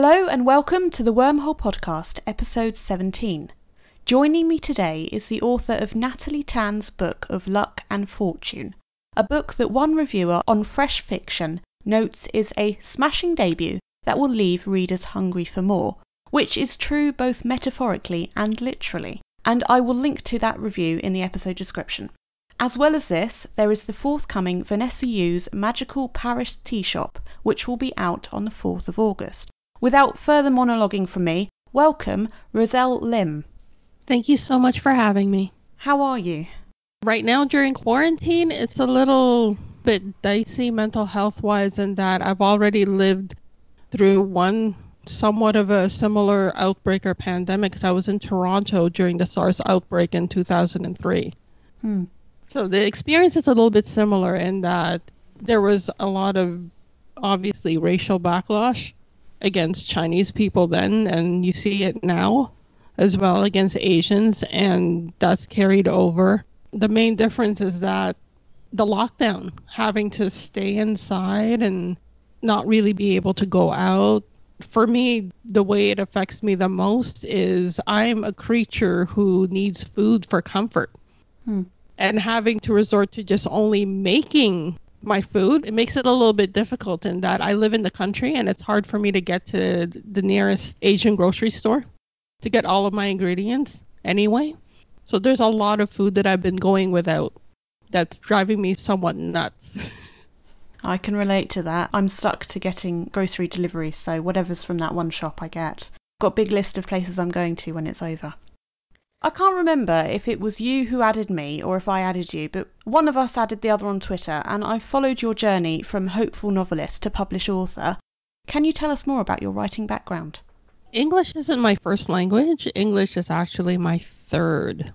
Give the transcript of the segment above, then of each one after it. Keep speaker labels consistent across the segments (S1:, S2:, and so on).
S1: Hello and welcome to the Wormhole Podcast, episode 17. Joining me today is the author of Natalie Tan's book of Luck and Fortune, a book that one reviewer on Fresh Fiction notes is a smashing debut that will leave readers hungry for more, which is true both metaphorically and literally, and I will link to that review in the episode description. As well as this, there is the forthcoming Vanessa Yu's Magical Paris Tea Shop, which will be out on the 4th of August. Without further monologuing from me, welcome Roselle Lim.
S2: Thank you so much for having me.
S1: How are you?
S2: Right now during quarantine, it's a little bit dicey mental health wise in that I've already lived through one somewhat of a similar outbreak or pandemic because I was in Toronto during the SARS outbreak in 2003.
S1: Hmm.
S2: So the experience is a little bit similar in that there was a lot of obviously racial backlash against Chinese people then, and you see it now as well against Asians, and that's carried over. The main difference is that the lockdown, having to stay inside and not really be able to go out. For me, the way it affects me the most is I'm a creature who needs food for comfort.
S1: Hmm.
S2: And having to resort to just only making my food, it makes it a little bit difficult in that I live in the country and it's hard for me to get to the nearest Asian grocery store to get all of my ingredients anyway. So there's a lot of food that I've been going without that's driving me somewhat nuts.
S1: I can relate to that. I'm stuck to getting grocery deliveries, so whatever's from that one shop I get. Got a big list of places I'm going to when it's over. I can't remember if it was you who added me or if I added you, but one of us added the other on Twitter, and I followed your journey from hopeful novelist to published author. Can you tell us more about your writing background?
S2: English isn't my first language. English is actually my third.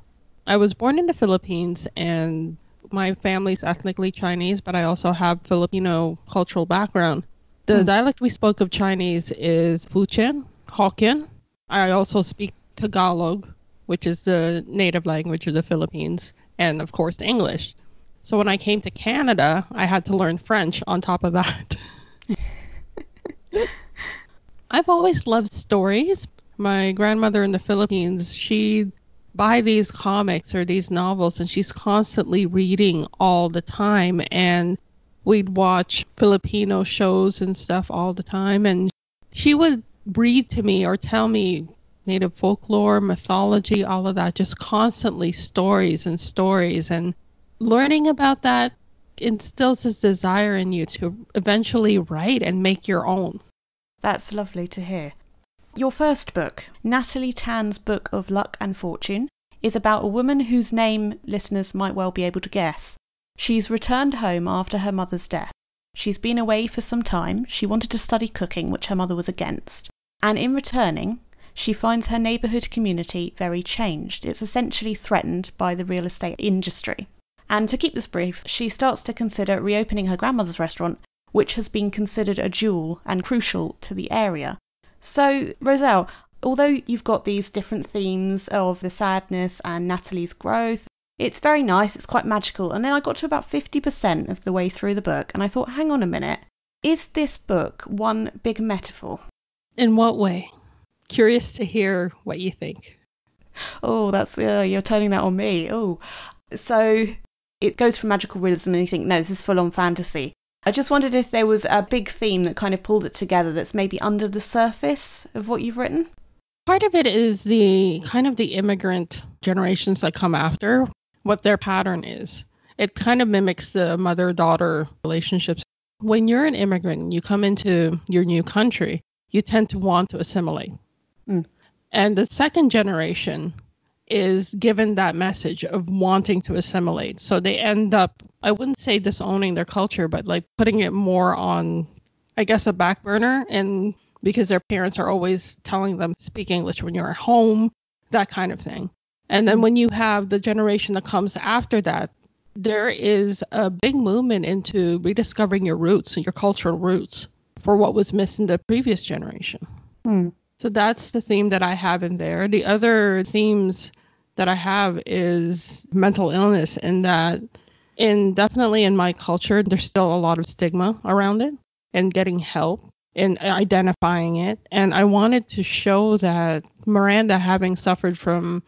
S2: I was born in the Philippines and my family's ethnically Chinese, but I also have Filipino cultural background. The
S1: Hmm.
S2: dialect we spoke of Chinese is Fujian, Hokkien. I also speak Tagalog, which is the native language of the Philippines, and of course English. So when I came to Canada, I had to learn French on top of that. I've always loved stories. My grandmother in the Philippines, she'd buy these comics or these novels and she's constantly reading all the time and we'd watch Filipino shows and stuff all the time and she would read to me or tell me native folklore, mythology, all of that, just constantly stories and stories and learning about that instills this desire in you to eventually write and make your own.
S1: That's lovely to hear. Your first book, Natalie Tan's Book of Luck and Fortune, is about a woman whose name listeners might well be able to guess. She's returned home after her mother's death. She's been away for some time. She wanted to study cooking, which her mother was against. And in returning, she finds her neighbourhood community very changed. It's essentially threatened by the real estate industry. And to keep this brief, she starts to consider reopening her grandmother's restaurant, which has been considered a jewel and crucial to the area. So, Roselle, although you've got these different themes of the sadness and Natalie's growth, it's very nice, it's quite magical. And then I got to about 50% of the way through the book and I thought, hang on a minute, is this book one big metaphor?
S2: In what way? Curious to hear what you think.
S1: Oh, that's, uh, you're turning that on me. Oh, so it goes from magical realism and you think, no, this is full on fantasy. I just wondered if there was a big theme that kind of pulled it together that's maybe under the surface of what you've written.
S2: Part of it is the kind of the immigrant generations that come after, what their pattern is. It kind of mimics the mother daughter relationships. When you're an immigrant and you come into your new country, you tend to want to assimilate.
S1: Mm.
S2: And the second generation is given that message of wanting to assimilate. So they end up, I wouldn't say disowning their culture, but like putting it more on, I guess, a back burner. And because their parents are always telling them speak English when you're at home, that kind of thing. And then when you have the generation that comes after that, there is a big movement into rediscovering your roots and your cultural roots for what was missed in the previous generation.
S1: Hmm.
S2: So that's the theme that I have in there. The other themes that I have is mental illness, in that, in definitely in my culture, there's still a lot of stigma around it and getting help. and identifying it. And I wanted to show that Miranda, having suffered from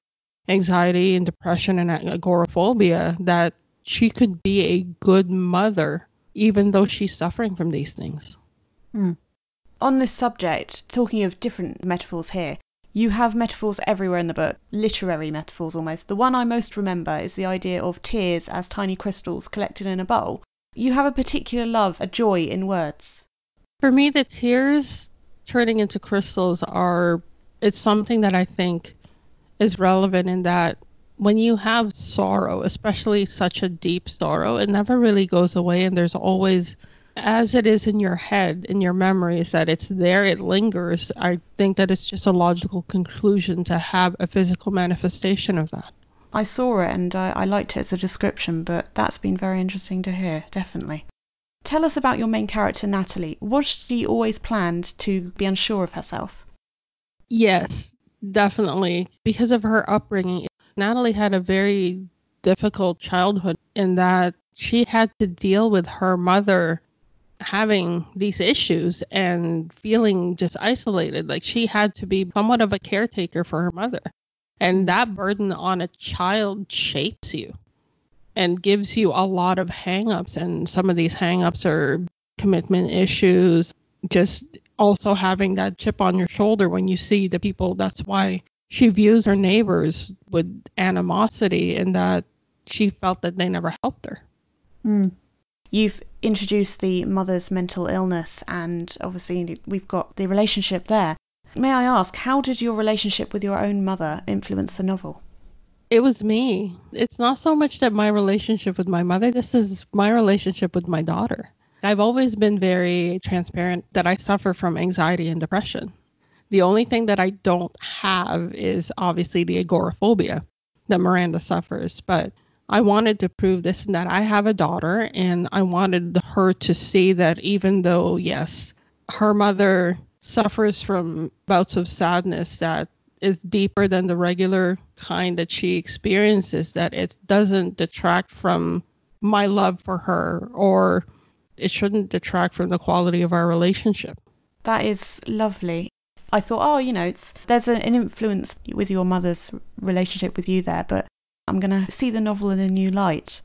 S2: anxiety and depression and agoraphobia, that she could be a good mother even though she's suffering from these things.
S1: Hmm. On this subject, talking of different metaphors here, you have metaphors everywhere in the book, literary metaphors almost. The one I most remember is the idea of tears as tiny crystals collected in a bowl. You have a particular love, a joy in words.
S2: For me, the tears turning into crystals are, it's something that I think is relevant in that when you have sorrow, especially such a deep sorrow, it never really goes away, and there's always as it is in your head, in your memories, that it's there, it lingers, I think that it's just a logical conclusion to have a physical manifestation of that.
S1: I saw it and I, I liked it as a description, but that's been very interesting to hear, definitely. Tell us about your main character, Natalie. Was she always planned to be unsure of herself?
S2: Yes, definitely. Because of her upbringing, Natalie had a very difficult childhood in that she had to deal with her mother having these issues and feeling just isolated. Like she had to be somewhat of a caretaker for her mother. And that burden on a child shapes you and gives you a lot of hangups. And some of these hangups are commitment issues, just also having that chip on your shoulder when you see the people. That's why she views her neighbors with animosity and that she felt that they never helped her.
S1: Mm. You've introduced the mother's mental illness, and obviously we've got the relationship there. May I ask, how did your relationship with your own mother influence the novel?
S2: It was me. It's not so much that my relationship with my mother, this is my relationship with my daughter. I've always been very transparent that I suffer from anxiety and depression. The only thing that I don't have is obviously the agoraphobia that Miranda suffers, but I wanted to prove this and that I have a daughter, and I wanted her to see that even though, yes, her mother suffers from bouts of sadness that is deeper than the regular kind that she experiences, that it doesn't detract from my love for her or it shouldn't detract from the quality of our relationship.
S1: That is lovely. I thought, oh, you know, it's there's an influence with your mother's relationship with you there, but I'm going to see the novel in a new light.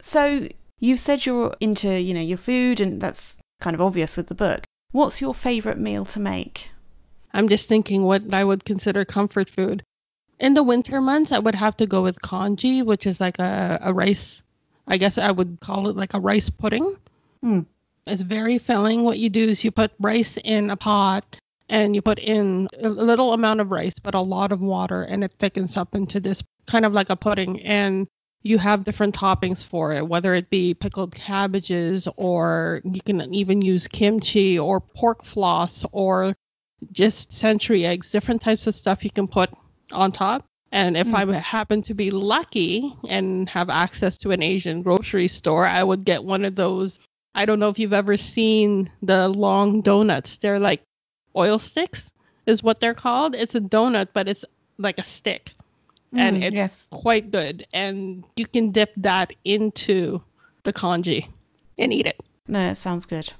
S1: So, you said you're into, you know, your food and that's kind of obvious with the book. What's your favorite meal to make?
S2: I'm just thinking what I would consider comfort food. In the winter months, I would have to go with congee, which is like a, a rice, I guess I would call it like a rice pudding.
S1: Mm.
S2: It's very filling. What you do is you put rice in a pot and you put in a little amount of rice, but a lot of water, and it thickens up into this kind of like a pudding. And you have different toppings for it, whether it be pickled cabbages, or you can even use kimchi or pork floss or just century eggs, different types of stuff you can put on top. And if mm. I happen to be lucky and have access to an Asian grocery store, I would get one of those. I don't know if you've ever seen the long donuts. They're like oil sticks is what they're called. It's a donut, but it's like a stick. Mm, and it's yes. quite good. And you can dip that into the congee and eat it.
S1: No, it sounds good.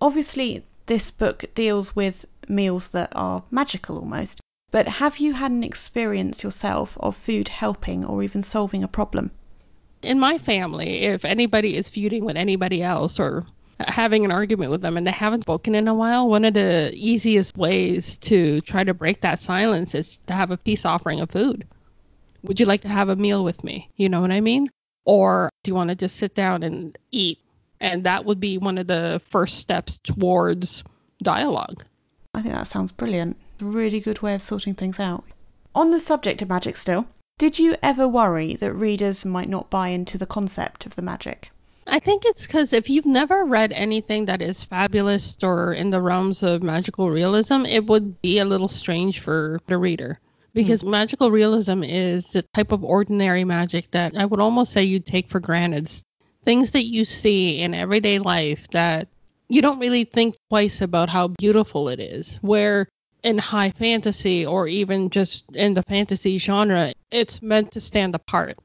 S1: Obviously, this book deals with meals that are magical almost. But have you had an experience yourself of food helping or even solving a problem?
S2: In my family, if anybody is feuding with anybody else or having an argument with them and they haven't spoken in a while, one of the easiest ways to try to break that silence is to have a peace offering of food. Would you like to have a meal with me? You know what I mean? Or do you want to just sit down and eat? And that would be one of the first steps towards dialogue.
S1: I think that sounds brilliant. Really good way of sorting things out. On the subject of magic still, did you ever worry that readers might not buy into the concept of the magic?
S2: I think it's because if you've never read anything that is fabulous or in the realms of magical realism, it would be a little strange for the reader. Because mm. magical realism is the type of ordinary magic that I would almost say you take for granted. Things that you see in everyday life that you don't really think twice about how beautiful it is. Where in high fantasy or even just in the fantasy genre, it's meant to stand apart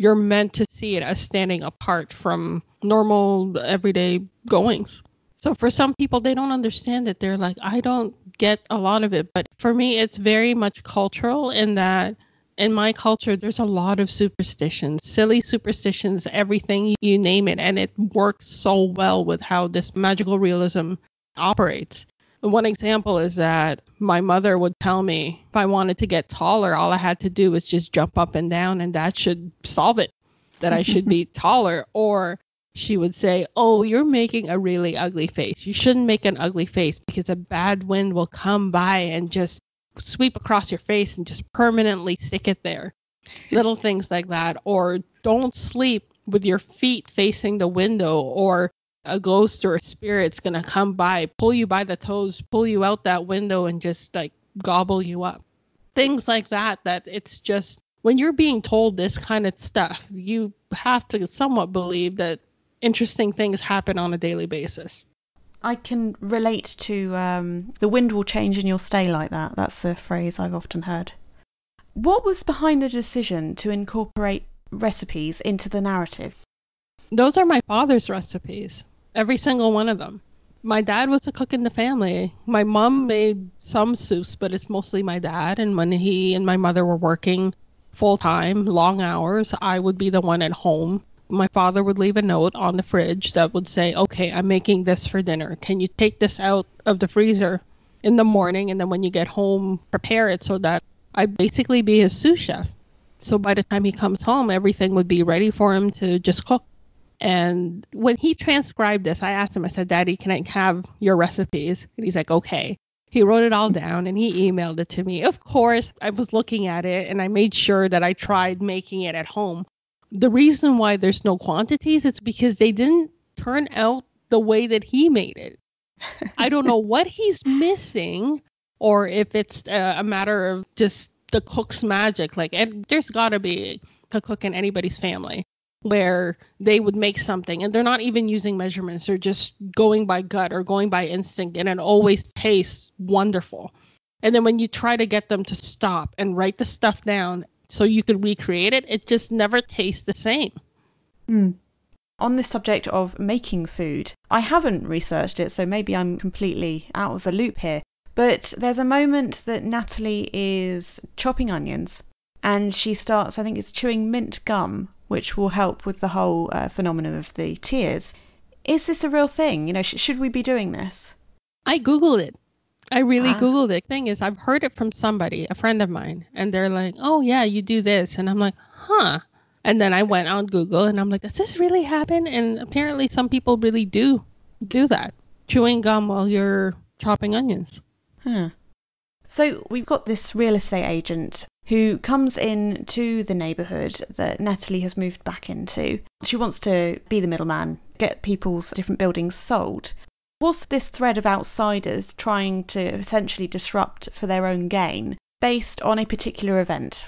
S2: you're meant to see it as standing apart from normal everyday goings. So for some people, they don't understand it. They're like, I don't get a lot of it. But for me, it's very much cultural in that in my culture, there's a lot of superstitions, silly superstitions, everything you name it. And it works so well with how this magical realism operates. One example is that my mother would tell me if I wanted to get taller, all I had to do was just jump up and down, and that should solve it, that I should be taller. Or she would say, Oh, you're making a really ugly face. You shouldn't make an ugly face because a bad wind will come by and just sweep across your face and just permanently stick it there. Little things like that. Or don't sleep with your feet facing the window, or a ghost or a spirit's going to come by, pull you by the toes, pull you out that window, and just like gobble you up. Things like that, that it's just when you're being told this kind of stuff, you have to somewhat believe that interesting things happen on a daily basis.
S1: I can relate to um, the wind will change and you'll stay like that. That's a phrase I've often heard. What was behind the decision to incorporate recipes into the narrative?
S2: Those are my father's recipes, every single one of them. My dad was a cook in the family. My mom made some soups, but it's mostly my dad. And when he and my mother were working full time, long hours, I would be the one at home my father would leave a note on the fridge that would say, okay, I'm making this for dinner. Can you take this out of the freezer in the morning? And then when you get home, prepare it so that I basically be his sous chef. So by the time he comes home, everything would be ready for him to just cook. And when he transcribed this, I asked him, I said, Daddy, can I have your recipes? And he's like, okay. He wrote it all down and he emailed it to me. Of course, I was looking at it and I made sure that I tried making it at home the reason why there's no quantities it's because they didn't turn out the way that he made it. I don't know what he's missing or if it's a, matter of just the cook's magic. Like, and there's got to be a cook in anybody's family where they would make something and they're not even using measurements. They're just going by gut or going by instinct and it always tastes wonderful. And then when you try to get them to stop and write the stuff down so you could recreate it, it just never tastes the same.
S1: Mm. On this subject of making food, I haven't researched it, so maybe I'm completely out of the loop here. But there's a moment that Natalie is chopping onions and she starts, I think it's chewing mint gum, which will help with the whole uh, phenomenon of the tears. Is this a real thing? You know, sh- should we be doing this?
S2: I Googled it. I really ah. Googled it. Thing is, I've heard it from somebody, a friend of mine, and they're like, oh, yeah, you do this. And I'm like, huh. And then I went on Google and I'm like, does this really happen? And apparently, some people really do do that, chewing gum while you're chopping onions.
S1: Huh. So we've got this real estate agent who comes in to the neighbourhood that Natalie has moved back into. She wants to be the middleman, get people's different buildings sold. Was this thread of outsiders trying to essentially disrupt for their own gain based on a particular event?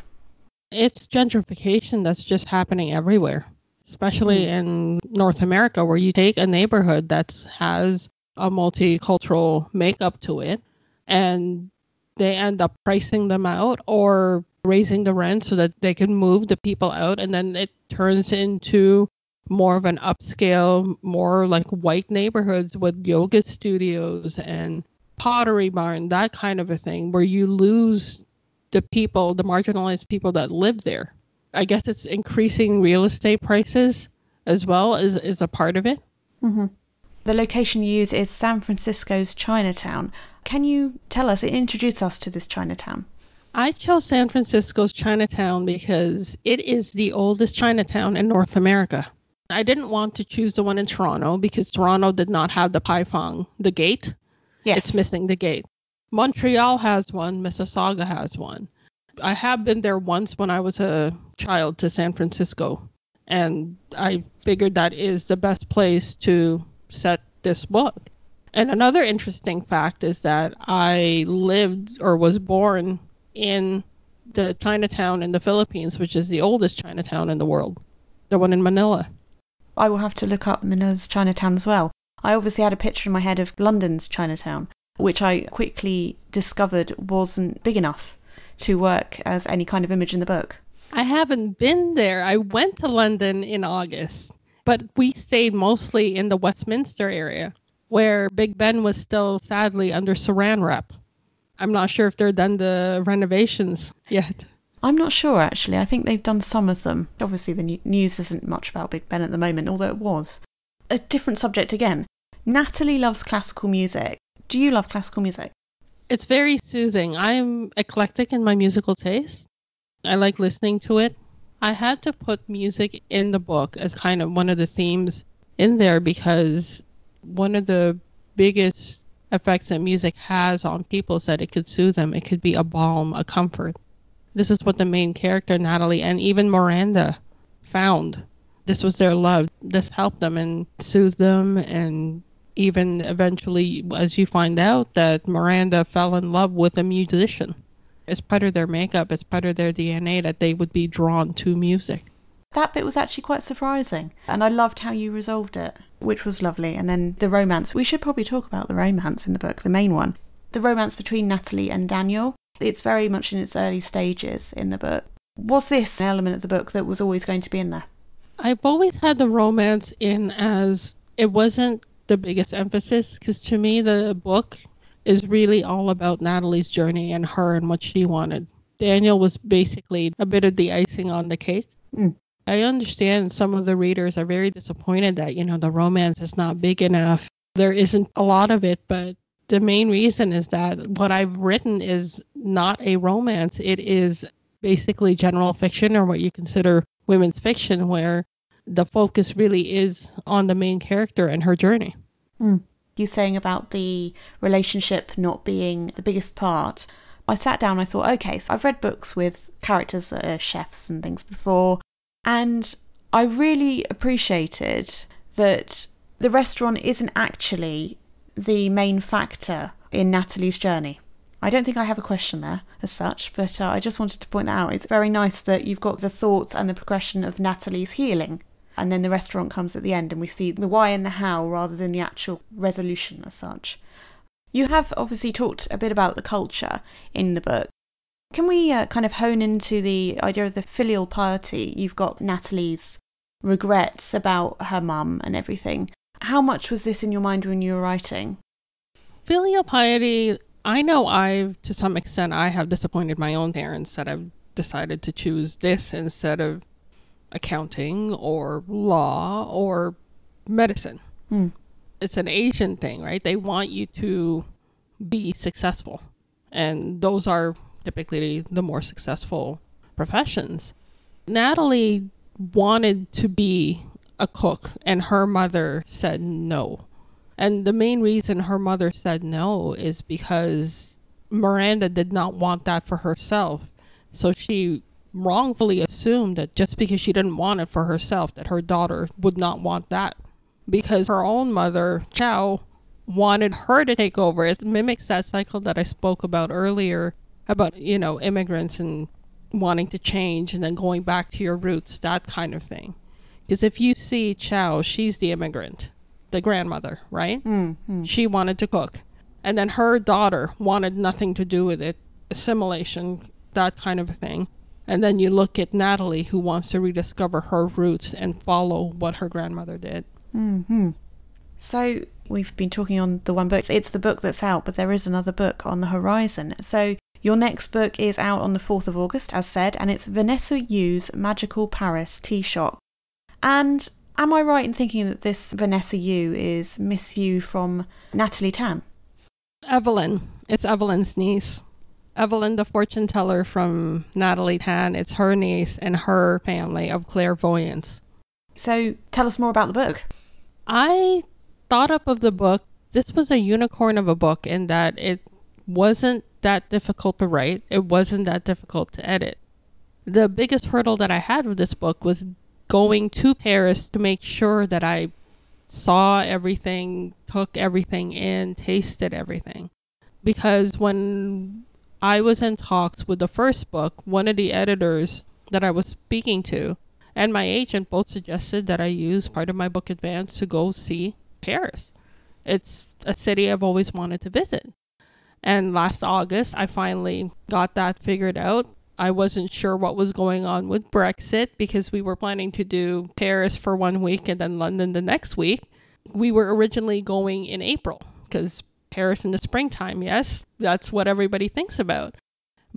S2: It's gentrification that's just happening everywhere, especially mm. in North America, where you take a neighborhood that has a multicultural makeup to it and they end up pricing them out or raising the rent so that they can move the people out and then it turns into more of an upscale, more like white neighborhoods with yoga studios and pottery barn, that kind of a thing, where you lose the people, the marginalized people that live there. I guess it's increasing real estate prices as well is, is a part of it.
S1: Mm-hmm. The location you use is San Francisco's Chinatown. Can you tell us, introduce us to this Chinatown?
S2: I chose San Francisco's Chinatown because it is the oldest Chinatown in North America. I didn't want to choose the one in Toronto because Toronto did not have the Fong, the gate. Yes. It's missing the gate. Montreal has one, Mississauga has one. I have been there once when I was a child to San Francisco, and I figured that is the best place to set this book. And another interesting fact is that I lived or was born in the Chinatown in the Philippines, which is the oldest Chinatown in the world, the one in Manila.
S1: I will have to look up Manila's Chinatown as well. I obviously had a picture in my head of London's Chinatown, which I quickly discovered wasn't big enough to work as any kind of image in the book.
S2: I haven't been there. I went to London in August, but we stayed mostly in the Westminster area, where Big Ben was still sadly under Saran wrap. I'm not sure if they're done the renovations yet.
S1: I'm not sure actually. I think they've done some of them. Obviously, the news isn't much about Big Ben at the moment, although it was. A different subject again. Natalie loves classical music. Do you love classical music?
S2: It's very soothing. I'm eclectic in my musical taste. I like listening to it. I had to put music in the book as kind of one of the themes in there because one of the biggest effects that music has on people is that it could soothe them. It could be a balm, a comfort. This is what the main character, Natalie, and even Miranda found. This was their love. This helped them and soothed them. And even eventually, as you find out, that Miranda fell in love with a musician. It's part of their makeup, it's part of their DNA that they would be drawn to music.
S1: That bit was actually quite surprising, and I loved how you resolved it, which was lovely. And then the romance. We should probably talk about the romance in the book, the main one. The romance between Natalie and Daniel. It's very much in its early stages in the book. Was this an element of the book that was always going to be in there?
S2: I've always had the romance in as it wasn't the biggest emphasis because to me the book is really all about Natalie's journey and her and what she wanted. Daniel was basically a bit of the icing on the cake. Mm. I understand some of the readers are very disappointed that, you know, the romance is not big enough. There isn't a lot of it, but the main reason is that what I've written is not a romance. It is basically general fiction or what you consider women's fiction, where the focus really is on the main character and her journey.
S1: Mm. You saying about the relationship not being the biggest part. I sat down, I thought, okay, so I've read books with characters that are chefs and things before, and I really appreciated that the restaurant isn't actually the main factor in Natalie's journey. I don't think I have a question there as such, but uh, I just wanted to point that out. It's very nice that you've got the thoughts and the progression of Natalie's healing, and then the restaurant comes at the end and we see the why and the how rather than the actual resolution as such. You have obviously talked a bit about the culture in the book, can we uh, kind of hone into the idea of the filial piety? You've got Natalie's regrets about her mum and everything. How much was this in your mind when you were writing?
S2: Filial piety, I know I've, to some extent, I have disappointed my own parents that I've decided to choose this instead of accounting or law or medicine. Hmm. It's an Asian thing, right? They want you to be successful. And those are typically the more successful professions. Natalie wanted to be a cook, and her mother said no. And the main reason her mother said no is because Miranda did not want that for herself. So she wrongfully assumed that just because she didn't want it for herself, that her daughter would not want that. Because her own mother, Chow, wanted her to take over. It mimics that cycle that I spoke about earlier about you know immigrants and wanting to change and then going back to your roots, that kind of thing. Because if you see Chow, she's the immigrant, the grandmother, right? Mm-hmm. She wanted to cook. And then her daughter wanted nothing to do with it, assimilation, that kind of thing. And then you look at Natalie, who wants to rediscover her roots and follow what her grandmother did.
S1: Mm-hmm. So we've been talking on the one book. It's the book that's out, but there is another book on the horizon. So your next book is out on the 4th of August, as said, and it's Vanessa Yu's Magical Paris Tea Shop. And am I right in thinking that this Vanessa Yu is Miss Yu from Natalie Tan?
S2: Evelyn. It's Evelyn's niece. Evelyn, the fortune teller from Natalie Tan, it's her niece and her family of clairvoyance.
S1: So tell us more about the book.
S2: I thought up of the book. This was a unicorn of a book in that it wasn't that difficult to write. It wasn't that difficult to edit. The biggest hurdle that I had with this book was going to Paris to make sure that I saw everything, took everything in, tasted everything. Because when I was in talks with the first book, one of the editors that I was speaking to and my agent both suggested that I use part of my book advance to go see Paris. It's a city I've always wanted to visit. And last August, I finally got that figured out. I wasn't sure what was going on with Brexit because we were planning to do Paris for one week and then London the next week. We were originally going in April because Paris in the springtime, yes, that's what everybody thinks about.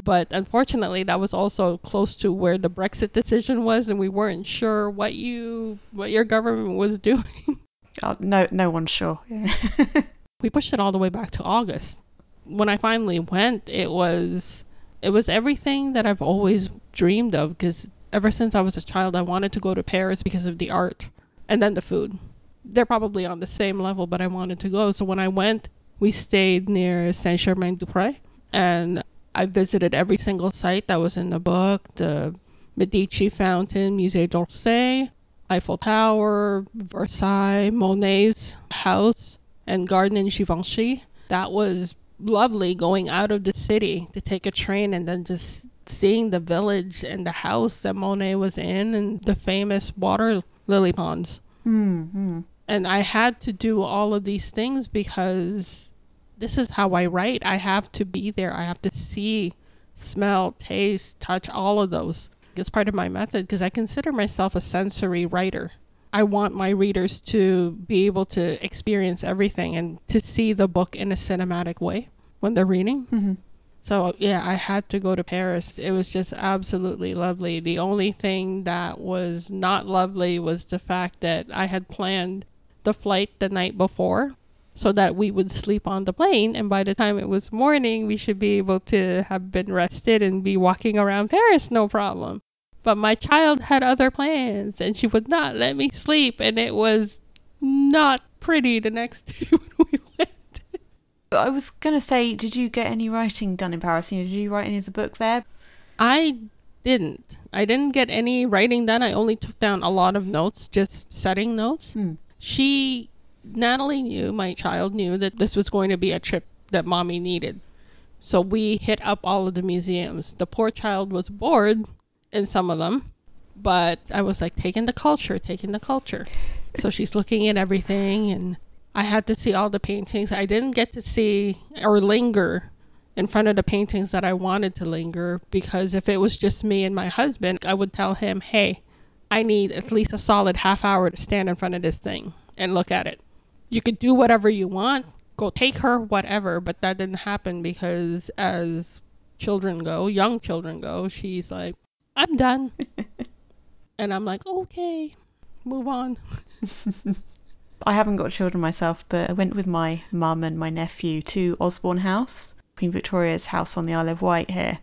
S2: But unfortunately, that was also close to where the Brexit decision was, and we weren't sure what you what your government was doing.
S1: Oh, no, no one's sure. Yeah.
S2: we pushed it all the way back to August. When I finally went, it was it was everything that I've always dreamed of because ever since I was a child, I wanted to go to Paris because of the art and then the food. They're probably on the same level, but I wanted to go. So when I went, we stayed near Saint Germain du Pré, and I visited every single site that was in the book the Medici Fountain, Musée d'Orsay, Eiffel Tower, Versailles, Monet's house, and garden in Givenchy. That was lovely going out of the city to take a train and then just seeing the village and the house that Monet was in and the famous water lily ponds.
S1: mm-hmm.
S2: And I had to do all of these things because this is how I write. I have to be there. I have to see, smell, taste, touch all of those. It's part of my method because I consider myself a sensory writer. I want my readers to be able to experience everything and to see the book in a cinematic way when they're reading.
S1: Mm-hmm.
S2: So, yeah, I had to go to Paris. It was just absolutely lovely. The only thing that was not lovely was the fact that I had planned the flight the night before so that we would sleep on the plane and by the time it was morning we should be able to have been rested and be walking around Paris no problem. But my child had other plans and she would not let me sleep and it was not pretty the next day when we went.
S1: I was gonna say, did you get any writing done in Paris? Did you write any of the book there?
S2: I didn't. I didn't get any writing done. I only took down a lot of notes, just setting notes.
S1: Hmm.
S2: She, Natalie knew, my child knew that this was going to be a trip that mommy needed. So we hit up all of the museums. The poor child was bored in some of them, but I was like, taking the culture, taking the culture. So she's looking at everything, and I had to see all the paintings. I didn't get to see or linger in front of the paintings that I wanted to linger because if it was just me and my husband, I would tell him, hey, I need at least a solid half hour to stand in front of this thing and look at it. You could do whatever you want, go take her, whatever, but that didn't happen because as children go, young children go, she's like, I'm done. and I'm like, okay, move on.
S1: I haven't got children myself, but I went with my mum and my nephew to Osborne House, Queen Victoria's house on the Isle of Wight here.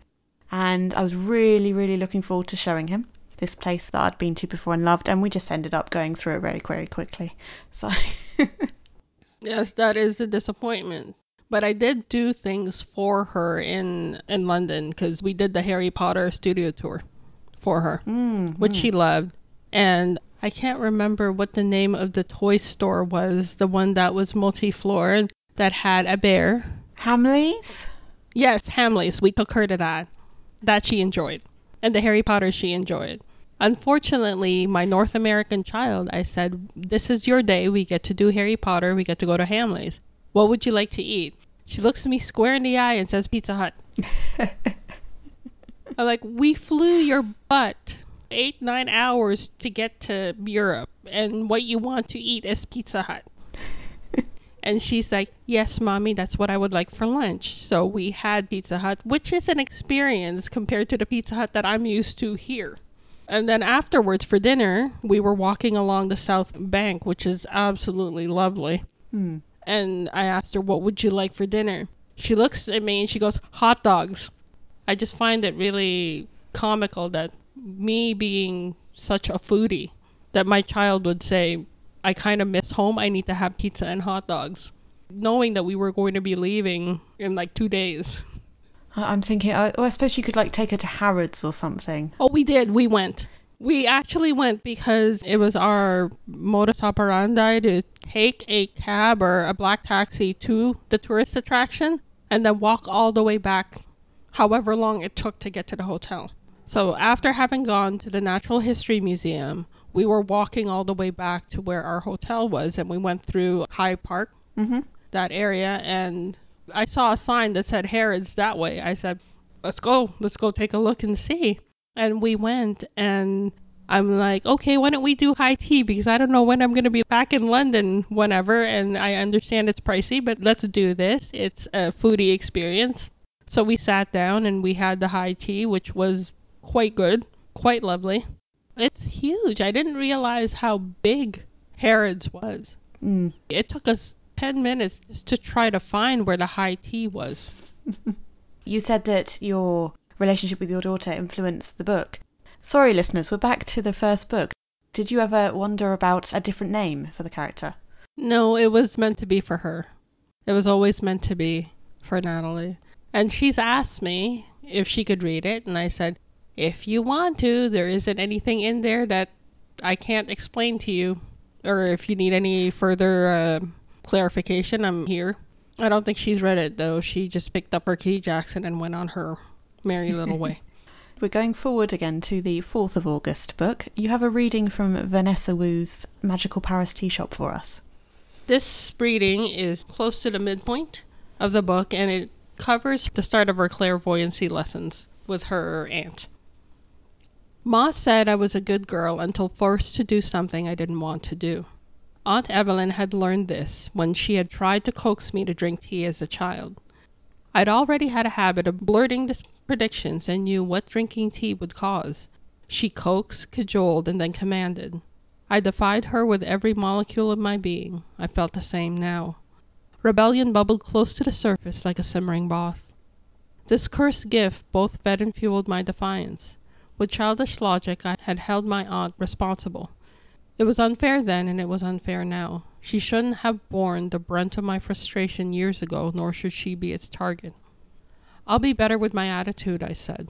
S1: And I was really, really looking forward to showing him this place that I'd been to before and loved, and we just ended up going through it very, very quickly. So,
S2: Yes, that is a disappointment. But I did do things for her in in London because we did the Harry Potter studio tour for her,
S1: mm,
S2: which she loved. And I can't remember what the name of the toy store was, the one that was multi-floored that had a bear.
S1: Hamleys?
S2: Yes, Hamleys. We took her to that. That she enjoyed. And the Harry Potter she enjoyed. Unfortunately, my North American child, I said, This is your day. We get to do Harry Potter. We get to go to Hamleys. What would you like to eat? She looks at me square in the eye and says, Pizza Hut. I'm like, We flew your butt eight, nine hours to get to Europe, and what you want to eat is Pizza Hut. And she's like, Yes, mommy, that's what I would like for lunch. So we had Pizza Hut, which is an experience compared to the Pizza Hut that I'm used to here. And then afterwards, for dinner, we were walking along the South Bank, which is absolutely lovely.
S1: Hmm.
S2: And I asked her, What would you like for dinner? She looks at me and she goes, Hot dogs. I just find it really comical that me being such a foodie, that my child would say, I kind of miss home. I need to have pizza and hot dogs. Knowing that we were going to be leaving in like two days.
S1: I'm thinking, I, oh, I suppose you could like take her to Harrods or something.
S2: Oh, we did. We went. We actually went because it was our modus operandi to take a cab or a black taxi to the tourist attraction and then walk all the way back, however long it took to get to the hotel. So after having gone to the Natural History Museum, we were walking all the way back to where our hotel was and we went through Hyde Park,
S1: Mm-hmm.
S2: that area, and I saw a sign that said Harrods that way. I said, let's go, let's go take a look and see. And we went, and I'm like, okay, why don't we do high tea? Because I don't know when I'm going to be back in London whenever, and I understand it's pricey, but let's do this. It's a foodie experience. So we sat down and we had the high tea, which was quite good, quite lovely. It's huge. I didn't realize how big Harrods was.
S1: Mm.
S2: It took us 10 minutes just to try to find where the high tea was.
S1: You said that your relationship with your daughter influenced the book. Sorry, listeners, we're back to the first book. Did you ever wonder about a different name for the character?
S2: No, it was meant to be for her. It was always meant to be for Natalie. And she's asked me if she could read it, and I said, if you want to, there isn't anything in there that I can't explain to you. Or if you need any further uh, clarification, I'm here. I don't think she's read it, though. She just picked up her Kitty Jackson and went on her merry little way.
S1: We're going forward again to the 4th of August book. You have a reading from Vanessa Yu's Magical Paris Tea Shop for us.
S2: This reading is close to the midpoint of the book and it covers the start of her clairvoyancy lessons with her aunt. Ma said I was a good girl until forced to do something I didn't want to do. Aunt Evelyn had learned this when she had tried to coax me to drink tea as a child. I'd already had a habit of blurting the predictions and knew what drinking tea would cause. She coaxed, cajoled, and then commanded. I defied her with every molecule of my being. I felt the same now. Rebellion bubbled close to the surface like a simmering broth. This cursed gift both fed and fueled my defiance. With childish logic I had held my aunt responsible. It was unfair then and it was unfair now. She shouldn't have borne the brunt of my frustration years ago, nor should she be its target. I'll be better with my attitude, I said.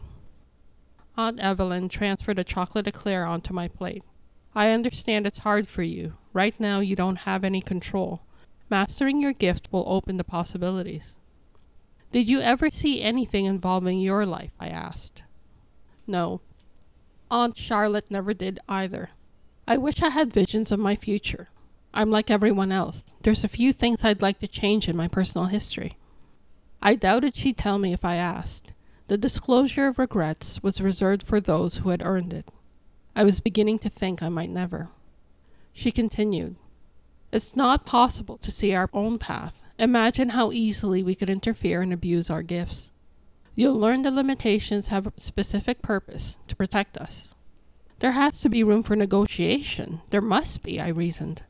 S2: Aunt Evelyn transferred a chocolate eclair onto my plate. I understand it's hard for you. Right now you don't have any control. Mastering your gift will open the possibilities. Did you ever see anything involving your life? I asked. No. Aunt Charlotte never did either. I wish I had visions of my future. I'm like everyone else. There's a few things I'd like to change in my personal history. I doubted she'd tell me if I asked. The disclosure of regrets was reserved for those who had earned it. I was beginning to think I might never. She continued, It's not possible to see our own path. Imagine how easily we could interfere and abuse our gifts. You'll learn the limitations have a specific purpose to protect us. There has to be room for negotiation. There must be, I reasoned.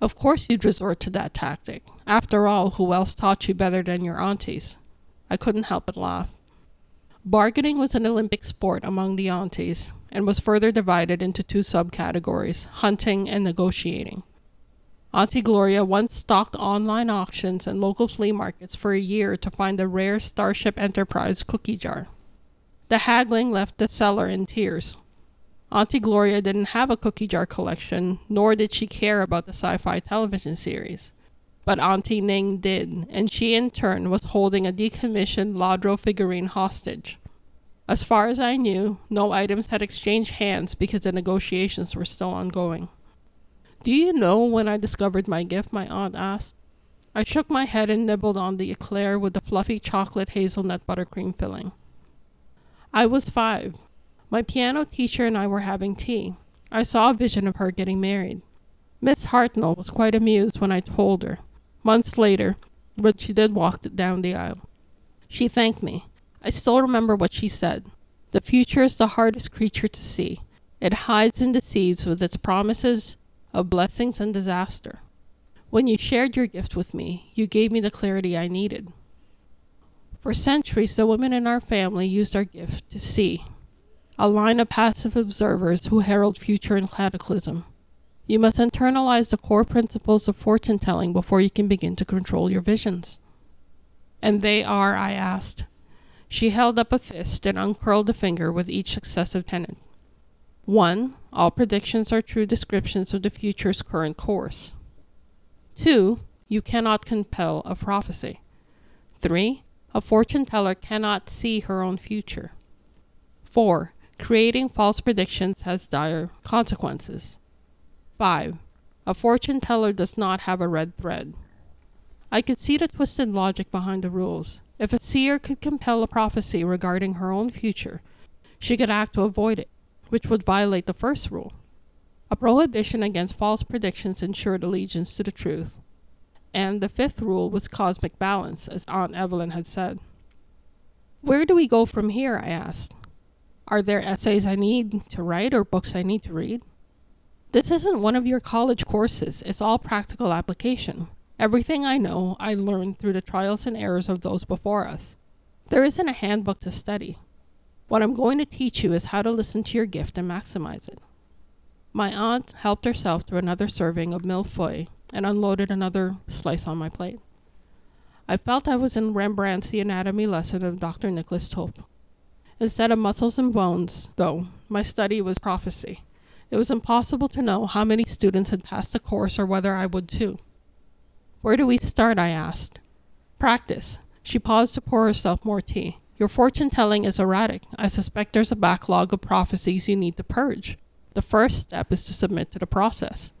S2: Of course you'd resort to that tactic. After all, who else taught you better than your aunties? I couldn't help but laugh. Bargaining was an Olympic sport among the aunties, and was further divided into two subcategories, hunting and negotiating. Auntie Gloria once stalked online auctions and local flea markets for a year to find the rare Starship Enterprise cookie jar. The haggling left the seller in tears. Auntie Gloria didn't have a cookie jar collection, nor did she care about the sci-fi television series. But Auntie Ning did, and she in turn was holding a decommissioned Lodro figurine hostage. As far as I knew, no items had exchanged hands because the negotiations were still ongoing. Do you know when I discovered my gift? my aunt asked. I shook my head and nibbled on the eclair with the fluffy chocolate hazelnut buttercream filling. I was five. My piano teacher and I were having tea. I saw a vision of her getting married. Miss Hartnell was quite amused when I told her, months later, when she did walk down the aisle. She thanked me. I still remember what she said. The future is the hardest creature to see. It hides and deceives with its promises of blessings and disaster. When you shared your gift with me, you gave me the clarity I needed. For centuries, the women in our family used our gift to see, a line of passive observers who herald future and cataclysm. You must internalize the core principles of fortune telling before you can begin to control your visions. And they are, I asked. She held up a fist and uncurled a finger with each successive tenet. 1. All predictions are true descriptions of the future's current course. 2. You cannot compel a prophecy. 3. A fortune teller cannot see her own future. 4. Creating false predictions has dire consequences. 5. A fortune teller does not have a red thread. I could see the twisted logic behind the rules. If a seer could compel a prophecy regarding her own future, she could act to avoid it. Which would violate the first rule. A prohibition against false predictions ensured allegiance to the truth. And the fifth rule was cosmic balance, as Aunt Evelyn had said. Where do we go from here? I asked. Are there essays I need to write or books I need to read? This isn't one of your college courses, it's all practical application. Everything I know, I learned through the trials and errors of those before us. There isn't a handbook to study. What I'm going to teach you is how to listen to your gift and maximize it. My aunt helped herself to another serving of millefeuille and unloaded another slice on my plate. I felt I was in Rembrandt's The Anatomy lesson of Dr. Nicholas Tulp. Instead of muscles and bones, though, my study was prophecy. It was impossible to know how many students had passed the course or whether I would too. Where do we start? I asked. Practice. She paused to pour herself more tea. Your fortune telling is erratic. I suspect there's a backlog of prophecies you need to purge. The first step is to submit to the process.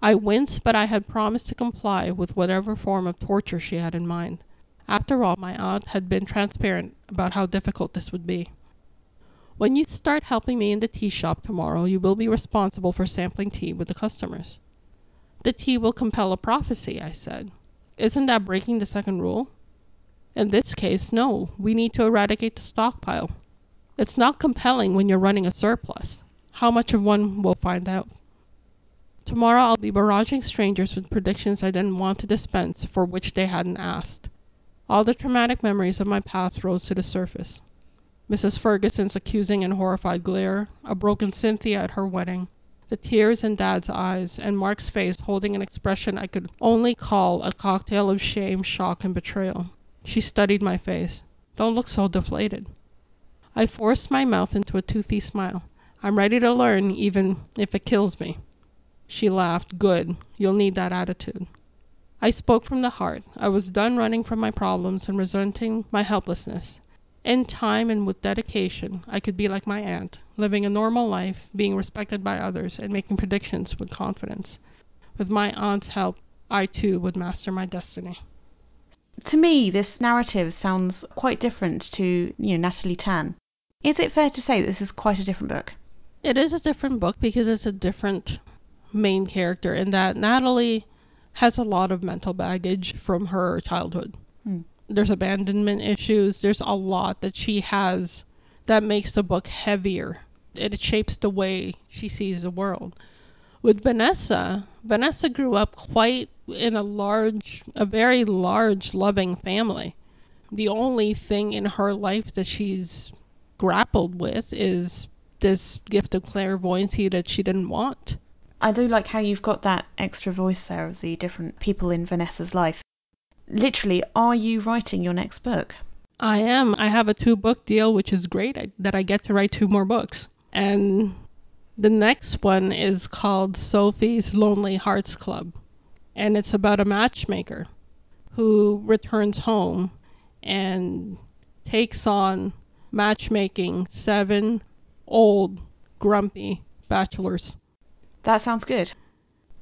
S2: I winced, but I had promised to comply with whatever form of torture she had in mind. After all, my aunt had been transparent about how difficult this would be. When you start helping me in the tea shop tomorrow, you will be responsible for sampling tea with the customers. The tea will compel a prophecy, I said. Isn't that breaking the second rule? In this case, no, we need to eradicate the stockpile. It's not compelling when you're running a surplus. How much of one we'll find out. Tomorrow I'll be barraging strangers with predictions I didn't want to dispense for which they hadn't asked. All the traumatic memories of my past rose to the surface. Mrs. Ferguson's accusing and horrified glare, a broken Cynthia at her wedding, the tears in Dad's eyes, and Mark's face holding an expression I could only call a cocktail of shame, shock, and betrayal. She studied my face. Don't look so deflated. I forced my mouth into a toothy smile. I'm ready to learn, even if it kills me. She laughed. Good. You'll need that attitude. I spoke from the heart. I was done running from my problems and resenting my helplessness. In time and with dedication, I could be like my aunt, living a normal life, being respected by others, and making predictions with confidence. With my aunt's help, I too would master my destiny
S1: to me, this narrative sounds quite different to you know Natalie Tan. Is it fair to say this is quite a different book?
S2: It is a different book because it's a different main character in that Natalie has a lot of mental baggage from her childhood. Hmm. There's abandonment issues. There's a lot that she has that makes the book heavier. It shapes the way she sees the world. With Vanessa, Vanessa grew up quite in a large, a very large, loving family. The only thing in her life that she's grappled with is this gift of clairvoyancy that she didn't want.
S1: I do like how you've got that extra voice there of the different people in Vanessa's life. Literally, are you writing your next book?
S2: I am. I have a two book deal, which is great that I get to write two more books. And the next one is called Sophie's Lonely Hearts Club, and it's about a matchmaker who returns home and takes on matchmaking seven old, grumpy bachelors.
S1: That sounds good.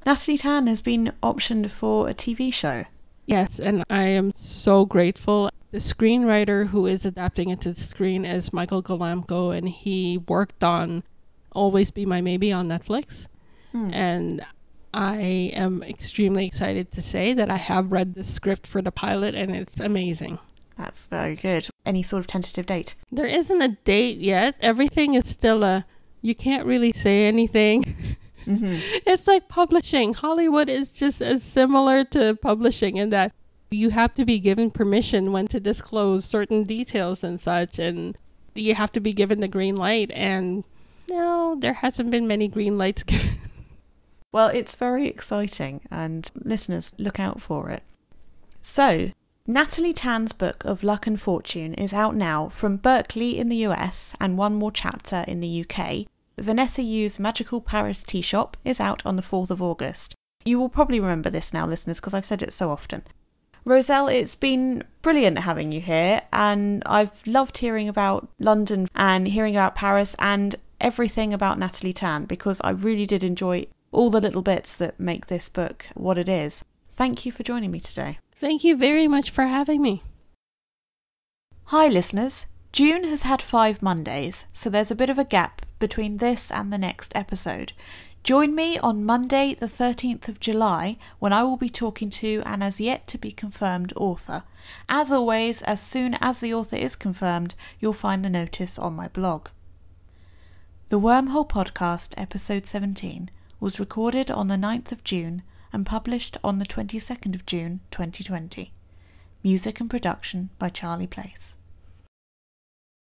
S1: Natalie Tan has been optioned for a TV show.
S2: Yes, and I am so grateful. The screenwriter who is adapting it to the screen is Michael Golamco, and he worked on Always Be My Maybe on Netflix. Hmm. And I am extremely excited to say that I have read the script for the pilot and it's amazing.
S1: That's very good. Any sort of tentative date?
S2: There isn't a date yet. Everything is still a you can't really say anything. Mm-hmm. it's like publishing. Hollywood is just as similar to publishing in that you have to be given permission when to disclose certain details and such and you have to be given the green light and no, there hasn't been many green lights given.
S1: Well, it's very exciting, and listeners, look out for it. So, Natalie Tan's book of Luck and Fortune is out now from Berkley in the US and one more chapter in the UK. Vanessa Yu's Magical Paris Tea Shop is out on the 4th of August. You will probably remember this now, listeners, because I've said it so often. Roselle, it's been brilliant having you here, and I've loved hearing about London and hearing about Paris and everything about Natalie Tan because I really did enjoy all the little bits that make this book what it is. Thank you for joining me today.
S2: Thank you very much for having me.
S1: Hi, listeners. June has had five Mondays, so there's a bit of a gap between this and the next episode. Join me on Monday, the 13th of July, when I will be talking to an as yet to be confirmed author. As always, as soon as the author is confirmed, you'll find the notice on my blog. The Wormhole Podcast, episode 17, was recorded on the 9th of June and published on the 22nd of June 2020. Music and production by Charlie Place.